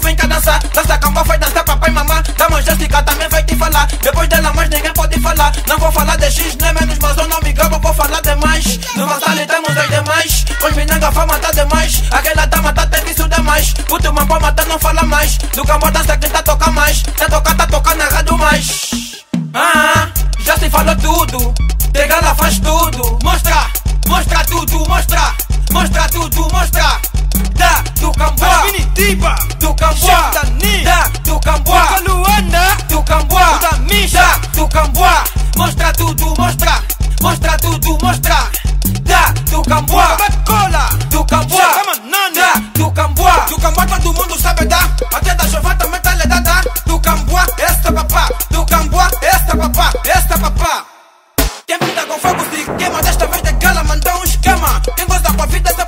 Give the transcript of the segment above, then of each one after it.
vem cá dançar. Dança camba vai dançar papai e mamá Da majestica também vai te falar. Depois dela mais ninguém pode falar. Não vou falar de X nem menos mas eu não me grabo Vou falar demais No Masali temos dois demais. Os minanga vão matar tá demais. Aquela dama tá tem isso demais Puto mambo matar tá, não fala mais. Do cambó dança quem tá toca mais. Tá tocar tá tocando na rádio mais. Ah, já se falou tudo. Pegar ela faz tudo. Mostra, mostra tudo, mostra. Mostra tudo, mostra. Madiba tukambwa, Shetani da do toca Luanda tukambwa, do Camboá, Mostra tudo, mostra, mostra tudo, mostra. Da tukambwa, Coca-Cola do da do Tukambwa todo mundo sabe da. até da chuva também tá lhe do Tukambwa, esta papá, tukambwa, esta papá, esta papá. Quem vida com fogo se queima, desta vez de gala mandou um esquema. Quem gosta com a vida se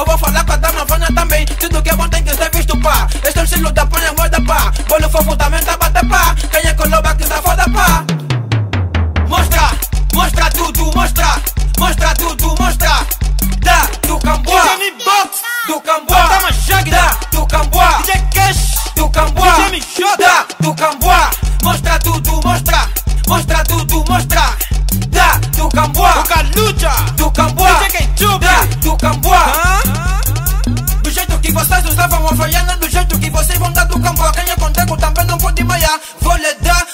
Over for lack estavam havaiana do jeito que vocês vão dar do campo. A quem é contigo também não pode maiar. Vou lhe dar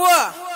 Voix.